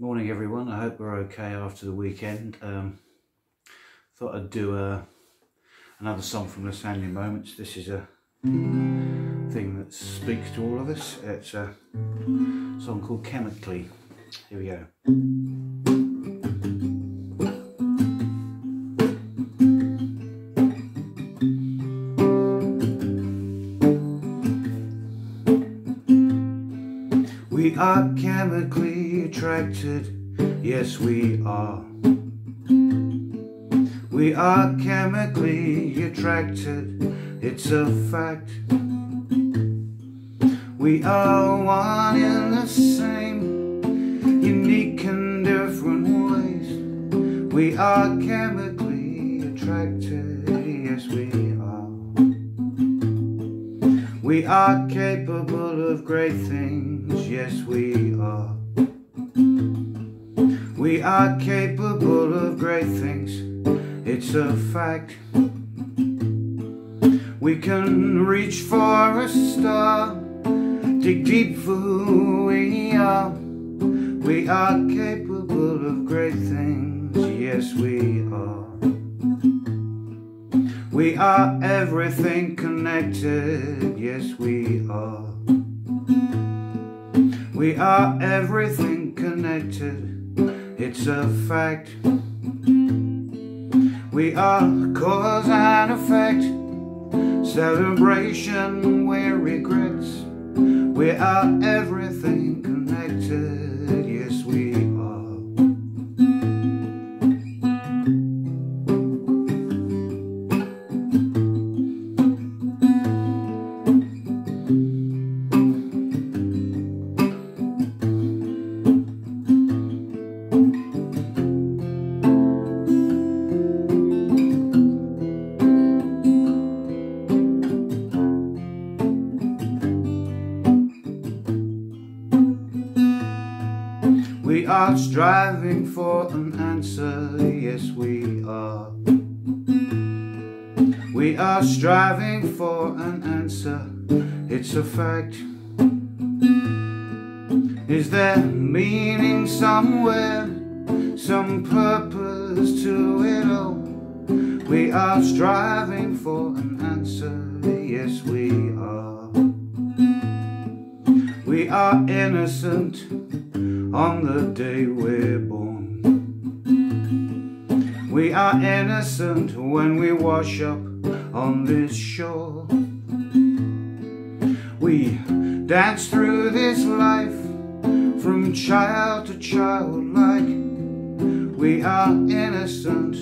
Morning everyone, I hope we're okay after the weekend. Um, thought I'd do uh, another song from the Sounding Moments. This is a thing that speaks to all of us. It's a song called Chemically. Here we go. We are chemically attracted, yes we are. We are chemically attracted, it's a fact. We are one in the same, unique and different ways. We are chemically attracted, yes we are. We are capable of great things, yes we are. We are capable of great things, it's a fact. We can reach for a star, dig deep for who we are. We are capable of great things, yes we are. We are everything connected, yes we are. We are everything connected, it's a fact. We are cause and effect, celebration where regrets. We are everything We are striving for an answer, yes we are. We are striving for an answer, it's a fact. Is there meaning somewhere, some purpose to it all? We are striving for an answer, yes we are. We are innocent on the day we're born. We are innocent when we wash up on this shore. We dance through this life from child to child like we are innocent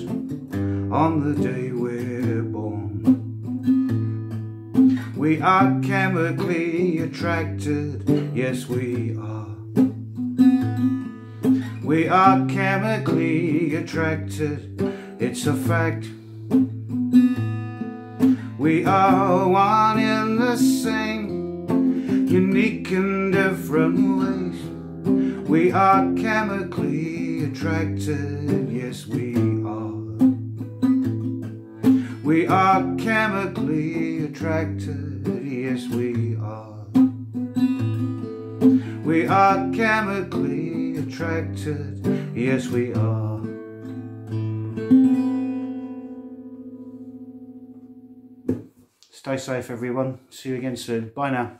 on the day we're born. We are chemically attracted, yes we are. We are chemically attracted, it's a fact. We are one in the same, unique and different ways. We are chemically attracted, yes we are. We are chemically attracted, yes we are. We are chemically attracted, yes we are. Stay safe everyone, see you again soon. Bye now.